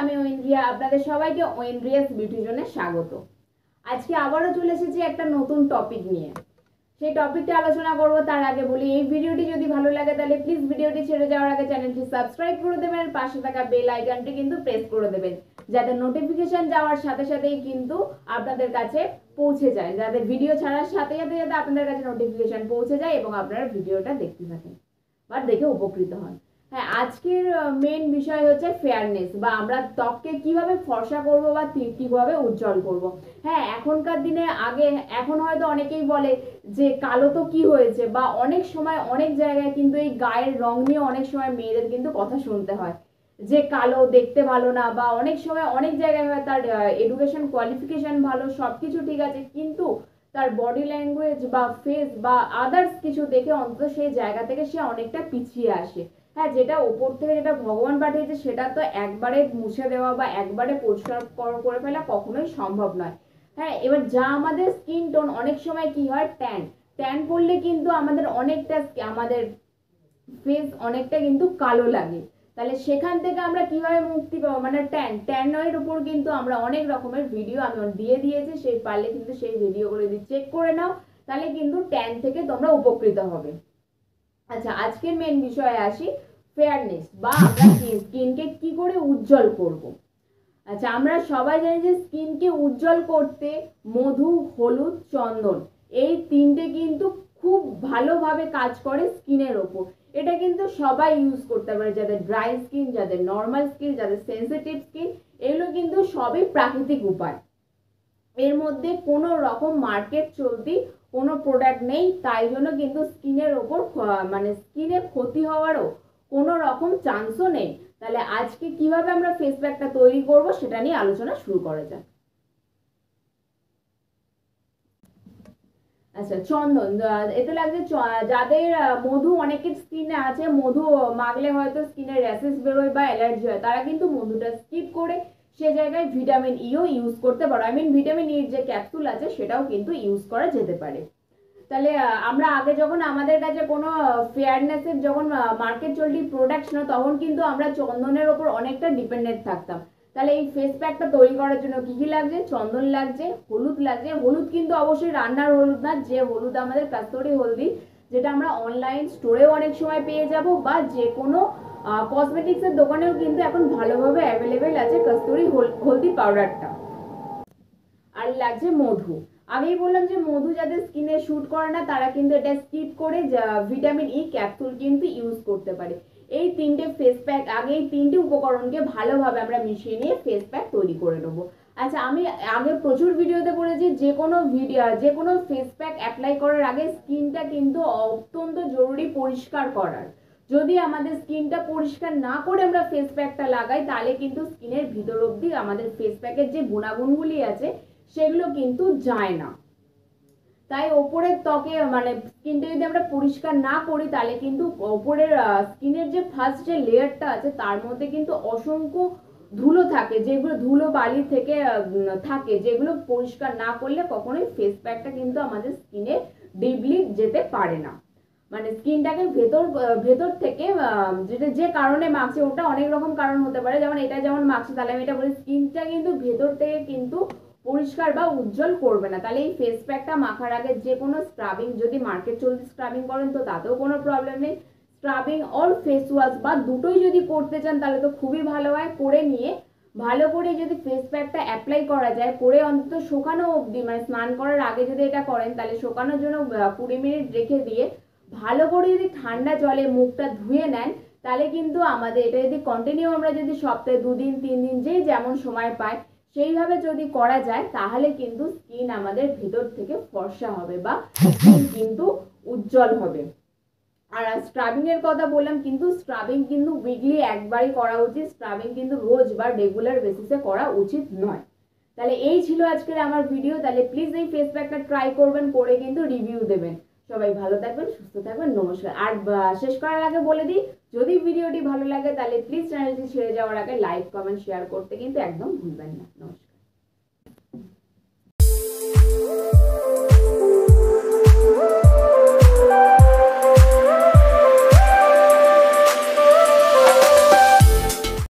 আমি ঐন্দ্রিয়া আপনাদের সবাইকে ঐন্দ্রিয়াস বিউটি জোনে স্বাগত। আজকে আবারও চলে এসেছি একটা নতুন টপিক নিয়ে। সেই টপিকটা আলোচনা করব, তার আগে বলি, এই ভিডিওটি যদি ভালো লাগে, তাহলে প্লিজ ভিডিওটি ছেড়ে যাওয়ার আগে চ্যানেলটি সাবস্ক্রাইব করে দেবেন আর পাশে থাকা বেল আইকনটি কিন্তু প্রেস করে দেবেন, যাতে নোটিফিকেশন যাওয়ার সাথে সাথেই কিন্তু আপনাদের কাছে পৌঁছে যায়। যাতে ভিডিও ছাড়ার সাথে সাথে যাতে আপনাদের কাছে নোটিফিকেশন পৌঁছে যায় এবং আপনারা ভিডিওটা দেখতে থাকেন, বা দেখে উপকৃত হন। হ্যাঁ আজকের মেন বিষয় হচ্ছে ফেয়ারনেস বা আমরা ত্বককে কীভাবে ফর্সা করব বা কীভাবে উজ্জ্বল করব। হ্যাঁ এখনকার দিনে আগে, এখন হয়তো অনেকেই বলে যে কালো তো কি হয়েছে বা অনেক সময় অনেক জায়গায় কিন্তু এই গায়ের রং নিয়ে অনেক সময় মেয়েদের কিন্তু কথা শুনতে হয়। যে কালো দেখতে ভালো না বা অনেক সময় অনেক জায়গায় হয় তার এডুকেশন কোয়ালিফিকেশন ভালো সব কিছু ঠিক আছে, কিন্তু তার বডি ল্যাঙ্গুয়েজ বা ফেস বা আদার্স কিছু দেখে অন্তত সেই জায়গা থেকে সে অনেকটা পিছিয়ে আসে। হ্যাঁ যেটা ওপর থেকে যেটা ভগবান পাঠিয়েছে, সেটা তো একবারে মুছে দেওয়া বা একবারে পরিষ্কার করে ফেলা কখনোই সম্ভব নয়। হ্যাঁ এবার যা আমাদের স্কিন টোন অনেক সময় কি হয়? ট্যান ট্যান করলে কিন্তু আমাদের অনেকটা আমাদের ফেস অনেকটা কিন্তু কালো লাগে। তাহলে সেখান থেকে আমরা কীভাবে মুক্তি পাবো? মানে ট্যান ট্যানের উপর কিন্তু আমরা অনেক রকমের ভিডিও আমি দিয়ে দিয়েছি, সেই পারলে কিন্তু সেই ভিডিওগুলো যদি চেক করে নাও, তাহলে কিন্তু ট্যান থেকে তোমরা উপকৃত হবে। আচ্ছা আজকের মেন বিষয়ে আসি ফেয়ারনেস বা আমরা স্কিনকে কি করে উজ্জ্বল করব। আচ্ছা আমরা সবাই জানি যে স্কিনকে উজ্জ্বল করতে মধু হলুদ চন্দন এই তিনটে কিন্তু খুব ভালোভাবে কাজ করে স্কিনের ওপর এটা কিন্তু সবাই ইউজ করতে পারে যাদের ড্রাই স্কিন যাদের নর্মাল স্কিন যাদের সেন্সিটিভ স্কিন এগুলো কিন্তু সবই প্রাকৃতিক উপায় এর মধ্যে কোনো রকম মার্কেট চলতি কোনো প্রোডাক্ট নেই, তাই জন্য কিন্তু স্কিনের ওপর মানে স্কিনে ক্ষতি হওয়ারও কোনো রকম চান্সও নেই। তাহলে আজকে কীভাবে আমরা ফেস প্যাকটা তৈরি করব সেটা নিয়ে আলোচনা শুরু করা যাক। আচ্ছা চন্দন এতে লাগছে যাদের মধু অনেকের স্কিনে আছে, মধু মাগলে হয়তো স্কিনে র্যাশেস বেরোয় বা অ্যালার্জি হয়, তারা কিন্তু মধুটা স্কিপ করে সে জায়গায় ভিটামিন ইও ইউজ করতে পারো। আই মিন ভিটামিন ইর যে ক্যাপসুল আছে, সেটাও কিন্তু ইউজ করা যেতে পারে। তাহলে আমরা আগে যখন আমাদের কাছে কোনো ফেয়ারনেসের যখন মার্কেট চলতি প্রোডাক্ট ছিল, তখন কিন্তু আমরা চন্দনের ওপর অনেকটা ডিপেন্ডেন্ট থাকতাম। তাহলে এই ফেস প্যাকটা তৈরি করার জন্য কী কী লাগছে? চন্দন লাগছে, হলুদ লাগছে। হলুদ কিন্তু অবশ্যই রান্নার হলুদ না, যে হলুদ আমাদের কাস্তরি হলদি, যেটা আমরা অনলাইন স্টোরেও অনেক সময় পেয়ে যাব, বা যে কোনো কসমেটিক্সের দোকানেও কিন্তু এখন ভালোভাবে অ্যাভেলেবেল আছে কস্তুরি হল- হলদি পাউডারটা আর লাগছে মধু। আগেই বললাম যে মধু যাদের স্কিনে শুট করে না, তারা কিন্তু এটা স্কিপ করে ভিটামিন ই ক্যাপসুল কিন্তু ইউজ করতে পারে। এই তিনটে ফেস প্যাক আগে এই তিনটে উপকরণকে ভালোভাবে আমরা মিশিয়ে নিয়ে ফেস প্যাক তৈরি করে নেব। আচ্ছা আমি আগে প্রচুর ভিডিওতে বলেছি যে কোনো ভিডিও যে কোনো ফেস প্যাক অ্যাপ্লাই করার আগে স্কিনটা কিন্তু অত্যন্ত জরুরি পরিষ্কার করার। যদি আমাদের স্কিনটা পরিষ্কার না করে আমরা ফেস প্যাকটা লাগাই, তাহলে কিন্তু স্কিনের ভিতর অবধি আমাদের ফেস প্যাকের যে গুণাগুণগুলি আছে, সেগুলো কিন্তু যায় না। তাই ওপরের ত্বকে মানে স্কিনটা যদি আমরা পরিষ্কার না করি, তাহলে কিন্তু ওপরের স্কিনের যে ফার্স্ট যে লেয়ারটা আছে, তার মধ্যে কিন্তু অসংখ্য ধুলো থাকে, যেগুলো ধুলো বালি থেকে থাকে, যেগুলো পরিষ্কার না করলে কখনোই ফেস প্যাকটা কিন্তু আমাদের স্কিনে ডিপলি যেতে পারে না। মানে স্কিনটাকে ভেতর ভেতর থেকে যেটা যে কারণে মাখছে, ওটা অনেক রকম কারণ হতে পারে। যেমন এটা যেমন মাখছে, তাহলে আমি এটা বলি, স্কিনটা কিন্তু ভেতর থেকে কিন্তু পরিষ্কার বা উজ্জ্বল করবে না। তাহলে এই ফেস প্যাকটা মাখার আগে যে কোনো স্ক্রাবিং যদি মার্কেট চলতে স্ক্রাবিং করেন, তো তাতেও কোনো প্রবলেম নেই। স্ক্রাবিং অর ফেস ওয়াশ বা দুটোই যদি করতে চান, তাহলে তো খুবই ভালো হয়। করে নিয়ে, ভালো করে যদি ফেস প্যাকটা অ্যাপ্লাই করা যায়, করে অন্তত শুকানো অবধি মানে স্নান করার আগে যদি এটা করেন, তাহলে শুকানোর জন্য কুড়ি মিনিট রেখে দিয়ে ভালো করে যদি ঠান্ডা জলে মুখটা ধুয়ে নেন, তাহলে কিন্তু আমাদের এটা যদি কন্টিনিউ আমরা যদি সপ্তাহে দুদিন তিন দিন যে যেমন সময় পাই, সেইভাবে যদি করা যায়, তাহলে কিন্তু স্কিন আমাদের ভেতর থেকে ফর্সা হবে বা skin কিন্তু উজ্জ্বল হবে। আর স্ক্রাবিং এর কথা বললাম, কিন্তু স্ক্রাবিং কিন্তু উইকলি একবারই করা উচিত স্ক্রাবিং কিন্তু রোজ বা রেগুলার বেসিসে করা উচিত নয়। তাহলে এই ছিল আজকের আমার ভিডিও তাহলে প্লিজ এই ফেস প্যাকটা ট্রাই করবেন, করে কিন্তু রিভিউ দেবেন। সবাই ভালো থাকবেন, সুস্থ থাকবেন, নমস্কার। আর শেষ করার আগে বলে দিই, যদি ভিডিওটি ভালো লাগে তাহলে প্লিজ চ্যানেলটি ছেড়ে যাওয়ার আগে লাইক কমেন্ট শেয়ার করতে কিন্তু একদম ভুলবেন না। নমস্কার।